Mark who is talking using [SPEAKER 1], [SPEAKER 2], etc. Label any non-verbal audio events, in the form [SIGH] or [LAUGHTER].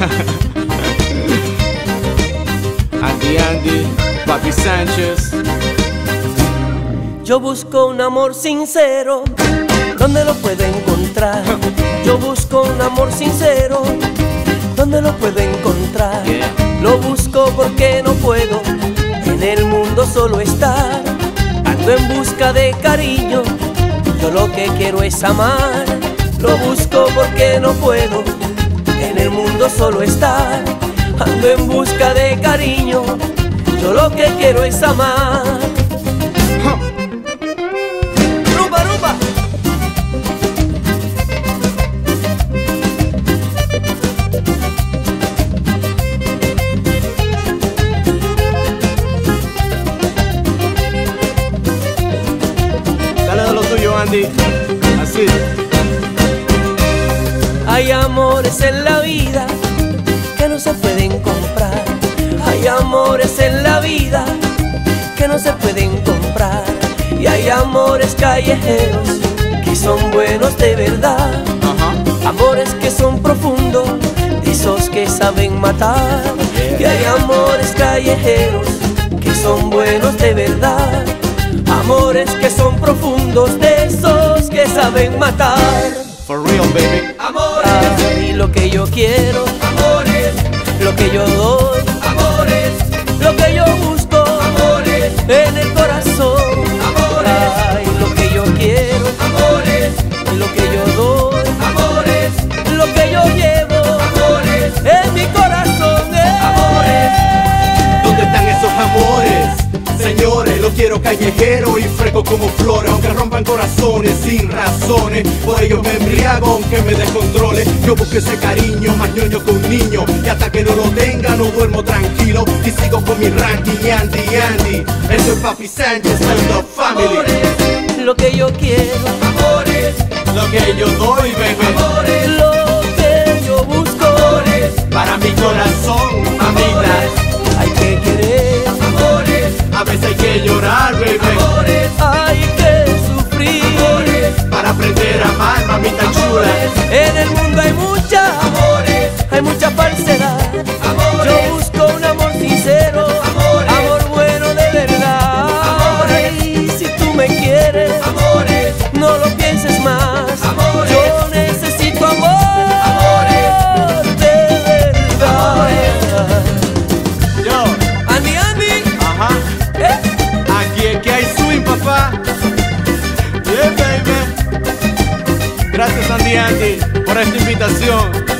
[SPEAKER 1] [LAUGHS] Andy Andy, Papi Sánchez.
[SPEAKER 2] Yo busco un amor sincero, ¿dónde lo puedo encontrar? [LAUGHS] Yo busco un amor sincero, ¿dónde lo puedo encontrar?
[SPEAKER 1] Yeah.
[SPEAKER 2] Lo busco porque no puedo en el mundo solo estar. Ando en busca de cariño, yo lo que quiero es amar. Lo busco porque no puedo solo estar. Ando en busca de cariño, yo lo que quiero es amar. Rumba, rumba.
[SPEAKER 1] Dale de lo tuyo, Andy. Así.
[SPEAKER 2] Hay amores en la vida se pueden comprar. Y hay amores callejeros que son buenos de verdad. Amores que son profundos, esos que saben matar.
[SPEAKER 1] Yeah.
[SPEAKER 2] Y hay amores callejeros que son buenos de verdad. Amores que son profundos, de esos que saben matar.
[SPEAKER 1] For real, baby.
[SPEAKER 2] Amores, y lo que yo quiero, amores, lo que yo doy, en el corazón, amores, Ay, lo que yo quiero, amores, lo que yo doy, amores, lo que yo llevo, amores, en mi corazón, amores.
[SPEAKER 3] ¿Dónde están esos amores? Señores, lo quiero callejero y fresco como flores rompan corazones sin razones. Por ello me embriago aunque me descontrole. Yo busco ese cariño más ñoño que un niño. Y hasta que no lo tenga no duermo tranquilo. Y sigo con mi ranking Andy Andy. Eso es Papi Sánchez and the family.
[SPEAKER 2] Amores, lo que yo quiero, amores,
[SPEAKER 3] Lo que yo doy, baby.
[SPEAKER 2] Amores, lo Andy
[SPEAKER 1] por esta invitación.